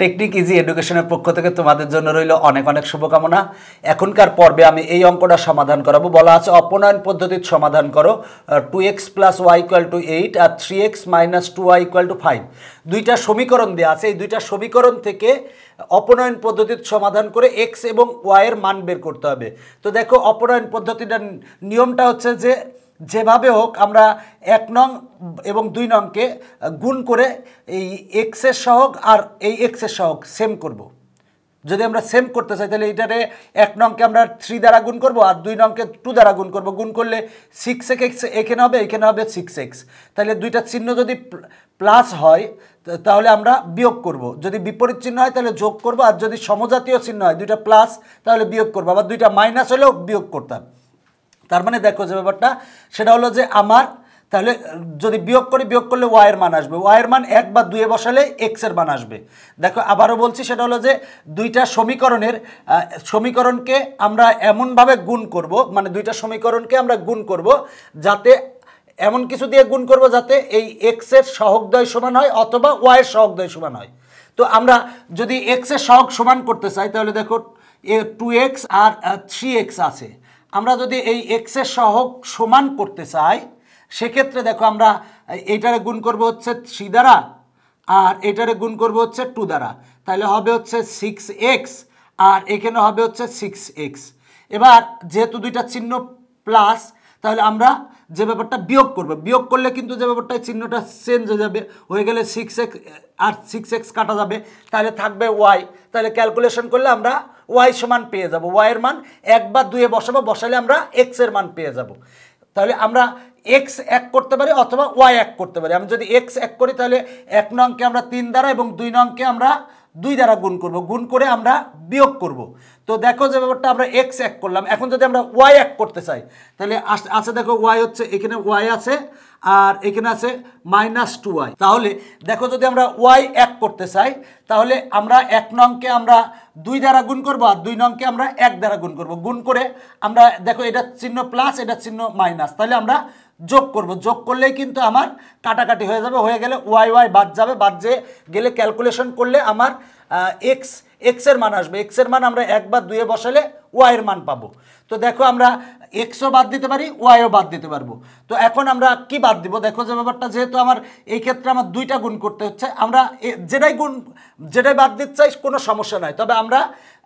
Technique easy এডুকেশনের পক্ষ থেকে তোমাদের জন্য রইল অনেক অনেক শুভকামনা। এখনকার পর্বে আমি এই অঙ্কটা সমাধান করাবো। বলা আছে, অপনয়ন পদ্ধতির সমাধান করো two x plus y equal to eight R three x minus two y equal to five দুইটা সমীকরণ দেওয়া আছে। এই দুইটা সমীকরণ থেকে অপনয়ন পদ্ধতির সমাধান করে এক্স এবং ওয়াইয়ের মান বের করতে হবে। তো দেখো, অপনয়ন পদ্ধতিটার নিয়মটা হচ্ছে যে যেভাবে হোক আমরা এক নং এবং দুই নংকে গুণ করে এই এক্সের সহগ আর এই এক্সের সহগ সেম করব। যদি আমরা সেম করতে চাই, তাহলে এটারে এক নংকে আমরা থ্রি দ্বারা গুণ করব আর দুই নংকে টু দ্বারা গুণ করব। গুণ করলে সিক্স এক্স এখানে হবে এখানে হবে সিক্স এক্স তাহলে দুইটা চিহ্ন যদি প্লাস হয় তাহলে আমরা বিয়োগ করব। যদি বিপরীত চিহ্ন হয়, তাহলে যোগ করব। আর যদি সমজাতীয় চিহ্ন হয়, দুইটা প্লাস তাহলে বিয়োগ করব। আবার দুইটা মাইনাস হলেও বিয়োগ করতাম তার মানে দেখো যে ব্যাপারটা, সেটা হলো যে আমার, তাহলে যদি বিয়োগ করি, বিয়োগ করলে ওয়াইয়ের মান আসবে। ওয়াইয়ের মান এক বা দুয়ে বসালে এক্সের মান আসবে। দেখো, আবারও বলছি, সেটা হলো যে দুইটা সমীকরণের সমীকরণকে আমরা এমনভাবে গুণ করব মানে দুইটা সমীকরণকে আমরা গুণ করব যাতে এমন কিছু দিয়ে গুণ করব যাতে এই এক্সের সহগদয় সমান হয় অথবা ওয়াইয়ের সহগদয় সমান হয়। তো আমরা যদি এক্সের সহগ সমান করতে চাই, তাহলে দেখো টু এক্স আর থ্রি এক্স আছে। আমরা যদি এই এক্সের সহগ সমান করতে চাই, সেক্ষেত্রে দেখো আমরা এইটারে গুণ করব হচ্ছে থ্রি দ্বারা, আর এটারে গুণ করব হচ্ছে টু দ্বারা। তাহলে হবে হচ্ছে সিক্স এক্স আর এখানে হবে হচ্ছে সিক্স এক্স এবার যেহেতু দুইটা চিহ্ন প্লাস তাহলে আমরা যে ব্যাপারটা বিয়োগ করবে। বিয়োগ করলে কিন্তু যে ব্যাপারটা চিহ্নটা চেঞ্জ হয়ে যাবে, হয়ে গেলে সিক্স এক্স আর সিক্স এক্স কাটা যাবে। তাহলে থাকবে ওয়াই তাহলে ক্যালকুলেশন করলে আমরা ওয়াই সমান পেয়ে যাব। ওয়াইয়ের মান এক বা দুয়ে বসাবো বসালে আমরা এক্সের মান পেয়ে যাব। তাহলে আমরা এক্স এক করতে পারি অথবা ওয়াই এক করতে পারি। আমি যদি এক্স এক করি, তাহলে এক নংকে আমরা তিন দ্বারা এবং দুই নংকে আমরা দুই দ্বারা গুণ করব, গুণ করে আমরা বিয়োগ করব। তো দেখো যে ব্যাপারটা আমরা এক্স এক করলাম। এখন যদি আমরা ওয়াই এক করতে চাই, তাহলে আছে দেখো ওয়াই হচ্ছে, এখানে ওয়াই আছে আর এখানে আছে মাইনাস টু ওয়াই তাহলে দেখো যদি আমরা ওয়াই এক করতে চাই, তাহলে আমরা এক নংকে আমরা দুই দ্বারা গুণ করব আর দুই নংকে আমরা এক দ্বারা গুণ করব। গুণ করে আমরা দেখো এটা চিহ্ন প্লাস এটা চিহ্ন মাইনাস তাহলে আমরা যোগ করব। যোগ করলেই কিন্তু আমার কাটাকাটি হয়ে যাবে, হয়ে গেলে ওয়াই ওয়াই বাদ যাবে। বাদ যে গেলে ক্যালকুলেশন করলে আমার এক্স এক্সের মান আসবে। এক্সের মান আমরা এক বা দুয়ে বসালে ওয়াইয়ের মান পাবো। তো দেখো আমরা এক্সও বাদ দিতে পারি ওয়াইও বাদ দিতে পারব। তো এখন আমরা কি বাদ দিব? দেখো যে ব্যাপারটা যেহেতু আমার, এই ক্ষেত্রে আমার দুইটা গুণ করতে হচ্ছে। আমরা যেটাই গুণ, যেটাই বাদ দিতে চাই কোনো সমস্যা নয় তবে আমরা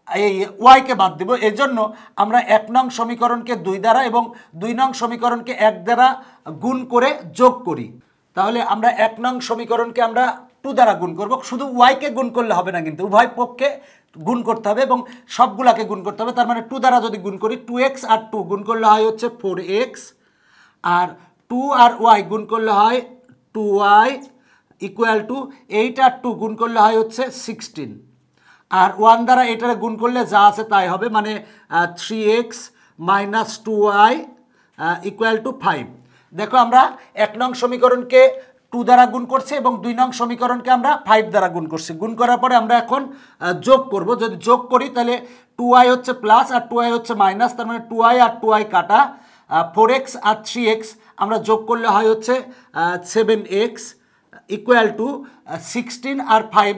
এই ওয়াইকে বাদ দিব। এই জন্য আমরা এক নং সমীকরণকে দুই দ্বারা এবং দুই নং সমীকরণকে এক দ্বারা গুণ করে যোগ করি। তাহলে আমরা এক নং সমীকরণকে আমরা টু দ্বারা গুণ করব। শুধু ওয়াইকে গুণ করলে হবে না কিন্তু, উভয় পক্ষে গুণ করতে হবে এবং সবগুলাকে গুণ করতে হবে। তার মানে টু দ্বারা যদি গুণ করি টু এক্স আর টু গুণ করলে হয় হচ্ছে ফোর এক্স আর টু আর ওয়াই গুণ করলে হয় two y equal to eight R two গুণ করলে হয় হচ্ছে সিক্সটিন আর ওয়ান দ্বারা এটারে গুণ করলে যা আছে তাই হবে মানে three x minus two y equal to five দেখো আমরা এক নং সমীকরণকে টু দ্বারা গুণ করছি এবং দুই নং সমীকরণকে আমরা ফাইভ দ্বারা গুণ করছি। গুণ করার পরে আমরা এখন যোগ করব। যদি যোগ করি, তাহলে টু আই হচ্ছে প্লাস আর টু আই হচ্ছে মাইনাস তার মানে টু আই আর টু আই কাটা ফোর এক্স আর থ্রি এক্স আমরা যোগ করলে হয় হচ্ছে seven x equal to sixteen R five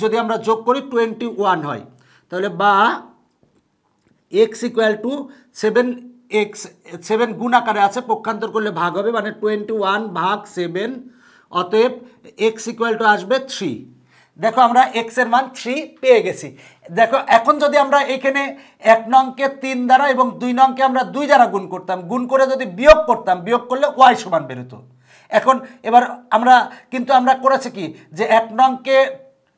যদি আমরা যোগ করি টোয়েন্টি ওয়ান হয়। তাহলে বা x equal to seven x seven গুণ আকারে আছে, পক্ষান্তর করলে ভাগ হবে মানে টোয়েন্টি ওয়ান ভাগ সেভেন অতএব এক্স ইকুয়াল টু আসবে থ্রি দেখো আমরা এক্সের মান থ্রি পেয়ে গেছি। দেখো, এখন যদি আমরা এখানে এক নংকে তিন দ্বারা এবং দুই নংকে আমরা দুই দ্বারা গুণ করতাম, গুণ করে যদি বিয়োগ করতাম, বিয়োগ করলে ওয়াই সমান বেরোতো এখন এবার আমরা, কিন্তু আমরা করেছি কি? যে এক নংকে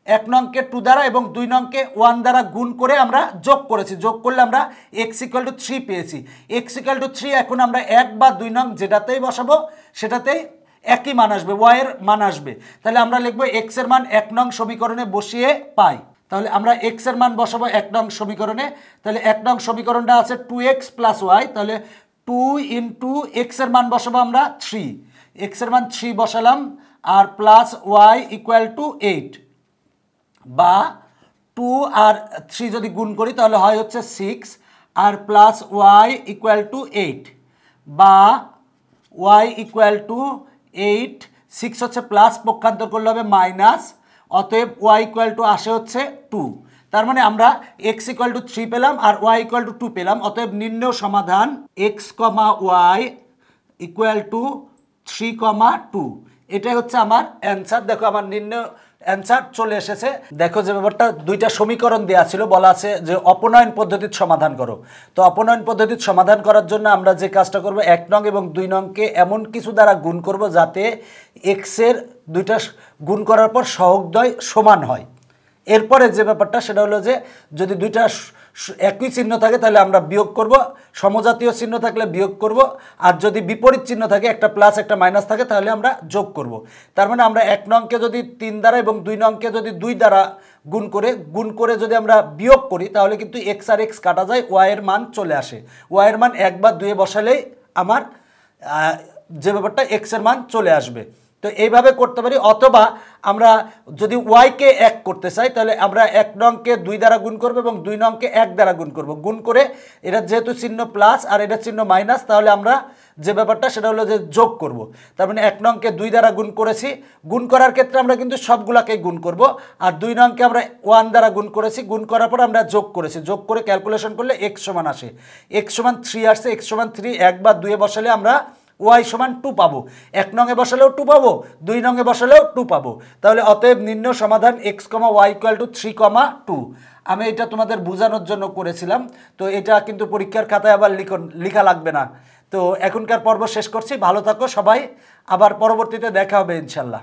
এক নংকে টু দ্বারা এবং দুই নংকে ওয়ান দ্বারা গুণ করে আমরা যোগ করেছি। যোগ করলে আমরা এক্স ইকুয়াল টু থ্রি পেয়েছি। এক্স ইকুয়াল টু থ্রি এখন আমরা এক বা দুই নং যেটাতেই বসাবো, সেটাতেই একই মান আসবে ওয়াইয়ের মান আসবে। তাহলে আমরা লিখব এক্সের মান এক নং সমীকরণে বসিয়ে পাই। তাহলে আমরা এক্সের মান বসাবো এক নং সমীকরণে। তাহলে এক নং সমীকরণটা আছে টু এক্স প্লাস ওয়াই তাহলে টু ইন্টু এক্সের মান বসাবো আমরা থ্রি এক্সের মান থ্রি বসালাম, আর plus y equal to eight বা টু আর থ্রি যদি গুণ করি, তাহলে হয় হচ্ছে six R plus y equal to eight বা y equal to eight six হচ্ছে প্লাস পক্ষান্তর করলে হবে মাইনাস অতএব ওয়াই ইকুয়াল টু আসে হচ্ছে টু তার মানে আমরা এক্স ইকুয়াল টু থ্রি পেলাম, আর ওয়াই ইকুয়াল টু টু পেলাম, অতএব নির্ণয় সমাধান x comma y equal to three comma two এটাই হচ্ছে আমার অ্যান্সার দেখো আমার নির্ণয় অ্যান্সার চলে এসেছে। দেখো যে ব্যাপারটা দুইটা সমীকরণ দেওয়া ছিল। বলা আছে যে অপনয়ন পদ্ধতির সমাধান করো। তো অপনয়ন পদ্ধতির সমাধান করার জন্য আমরা যে কাজটা করব, এক নং এবং দুই নংকে এমন কিছু দ্বারা গুণ করব যাতে এক্সের দুইটা গুণ করার পর সহগদ্বয় সমান হয়। এরপরে যে ব্যাপারটা, সেটা হলো যে যদি দুইটা একই চিহ্ন থাকে, তাহলে আমরা বিয়োগ করব। সমজাতীয় চিহ্ন থাকলে বিয়োগ করব। আর যদি বিপরীত চিহ্ন থাকে, একটা প্লাস একটা মাইনাস থাকে, তাহলে আমরা যোগ করব। তার মানে আমরা এক নংকে যদি তিন দ্বারা এবং দুই নংকে যদি দুই দ্বারা গুণ করে গুণ করে যদি আমরা বিয়োগ করি, তাহলে কিন্তু এক্স আর এক্স কাটা যায় ওয়াইয়ের মান চলে আসে। ওয়াইয়ের মান এক বা দুয়ে বসালেই আমার যে ব্যাপারটা এক্সের মান চলে আসবে। তো এইভাবে করতে পারি, অথবা আমরা যদি ওয়াইকে এক করতে চাই, তাহলে আমরা এক নংকে দুই দ্বারা গুণ করব এবং দুই নংকে এক দ্বারা গুণ করব। গুণ করে এটা যেহেতু চিহ্ন প্লাস আর এটা চিহ্ন মাইনাস তাহলে আমরা যে ব্যাপারটা, সেটা হলো যে যোগ করব। তার মানে এক নংকে দুই দ্বারা গুণ করেছি। গুণ করার ক্ষেত্রে আমরা কিন্তু সবগুলাকেই গুণ করব। আর দুই নংকে আমরা ওয়ান দ্বারা গুণ করেছি। গুণ করার পর আমরা যোগ করেছি। যোগ করে ক্যালকুলেশন করলে এক সমান আসে। এক সমান থ্রি আসছে। এক সমান থ্রি এক বা দুয়ে বসালে আমরা ওয়াই সমান টু পাবো। এক নঙে বসালেও টু পাবো, দুই নঙে বসালেও টু পাবো। তাহলে অতএব নিম্ন সমাধান x comma y equal to three comma two আমি এটা তোমাদের বোঝানোর জন্য করেছিলাম, তো এটা কিন্তু পরীক্ষার খাতায় আবার লিখন, লেখা লাগবে না। তো এখনকার পর্ব শেষ করছি, ভালো থাকো সবাই, আবার পরবর্তীতে দেখা হবে ইনশাল্লাহ।